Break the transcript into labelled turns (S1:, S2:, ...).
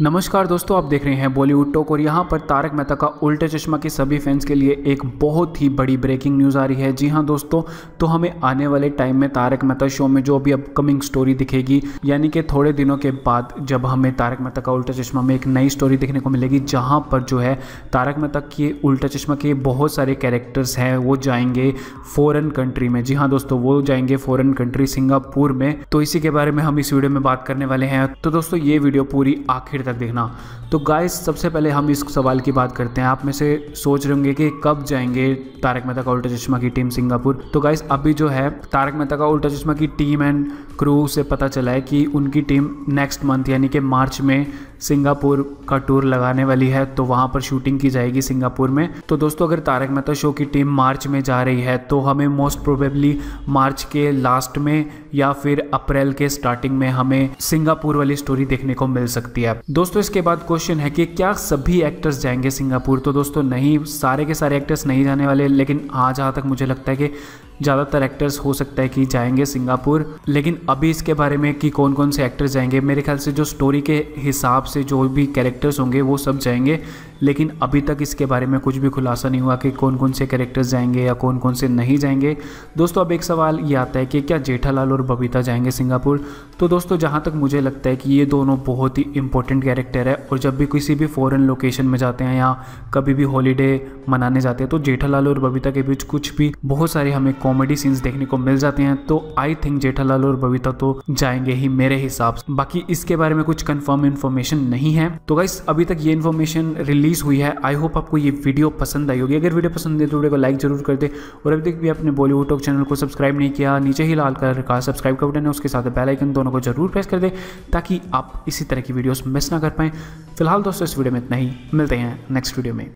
S1: नमस्कार दोस्तों, आप देख रहे हैं बॉलीवुड टॉक और यहाँ पर तारक मेहता का उल्टे चश्मा के सभी फैंस के लिए एक बहुत ही बड़ी ब्रेकिंग न्यूज़ आ रही है। जी हाँ दोस्तों तो हमें आने वाले टाइम में तारक मेहता शो में जो अभी अपकमिंग स्टोरी दिखेगी, यानी कि थोड़े दिनों के बाद जब हमें तारक मेहता का उल्टा चश्मा में एक नई स्टोरी देखने को मिलेगी, जहाँ पर जो है तारक मेहता के उल्टा चश्मा के बहुत सारे कैरेक्टर्स हैं, वो जाएँगे फॉरन कंट्री में। जी हाँ दोस्तों, वो जाएँगे फॉरन कंट्री सिंगापुर में। तो इसी के बारे में हम इस वीडियो में बात करने वाले हैं। तो दोस्तों, ये वीडियो पूरी आखिर तक देखना। तो गाइस सबसे पहले हम इस सवाल की बात करते हैं। आप में से सोच रहे होंगे कि कब जाएँगे तारक मेहता का उल्टा चश्मा की टीम सिंगापुर। तो गाइस अभी जो है, तारक मेहता का उल्टा चश्मा की टीम एंड क्रू से पता चला है कि उनकी टीम नेक्स्ट मंथ यानी कि मार्च में सिंगापुर का टूर लगाने वाली है तो वहाँ पर शूटिंग की जाएगी सिंगापुर में। तो दोस्तों, अगर तारक मेहता शो की टीम मार्च में जा रही है तो हमें मोस्ट प्रोबेबली मार्च के लास्ट में या फिर अप्रैल के स्टार्टिंग में हमें सिंगापुर वाली स्टोरी देखने को मिल सकती है। दोस्तों, इसके बाद क्वेश्चन है कि क्या सभी एक्टर्स जाएँगे सिंगापुर? तो दोस्तों, नहीं, सारे के सारे एक्टर्स नहीं जाने वाले, लेकिन हाँ जहाँ तक मुझे लगता है कि ज़्यादातर एक्टर्स हो सकता है कि जाएँगे सिंगापुर, लेकिन अभी इसके बारे में कि कौन कौन से एक्टर्स जाएँगे, मेरे ख्याल से जो स्टोरी के हिसाब से जो भी कैरेक्टर्स होंगे वो सब जाएँगे, लेकिन अभी तक इसके बारे में कुछ भी खुलासा नहीं हुआ कि कौन कौन से कैरेक्टर्स जाएँगे या कौन कौन से नहीं जाएँगे। दोस्तों, अब एक सवाल ये आता है कि क्या जेठालाल और बबीता जाएँगे सिंगापुर? तो दोस्तों, जहाँ तक मुझे लगता है कि ये दोनों बहुत ही इंपॉर्टेंट कैरेक्टर है और जब भी किसी भी फॉरेन लोकेशन में जाते हैं या कभी भी हॉलीडे मनाने जाते हैं तो जेठालाल और बबीता के बीच कुछ भी बहुत सारे हमें कॉमेडी सीन्स देखने को मिल जाते हैं तो आई थिंक जेठालाल और बबीता तो जाएँगे ही मेरे हिसाब से। बाकी इसके बारे में कुछ कंफर्म इन्फॉर्मेशन नहीं है। तो गाइस अभी तक ये इन्फॉर्मेशन रिलीज़ हुई है। आई होप आपको ये वीडियो पसंद आई होगी। अगर वीडियो पसंद है तो वीडियो को लाइक ज़रूर कर दे। और अभी तक भी अपने बॉलीवुड टॉक चैनल को सब्सक्राइब नहीं किया, नीचे ही लाल कलर का सब्सक्राइब का बटन है, उसके साथ बेल आइकन दोनों को ज़रूर प्रेस कर दे, ताकि आप इसी तरह की वीडियोस मिस ना कर पाएँ। फ़िलहाल दोस्तों, इस वीडियो में इतना ही। मिलते हैं नेक्स्ट वीडियो में।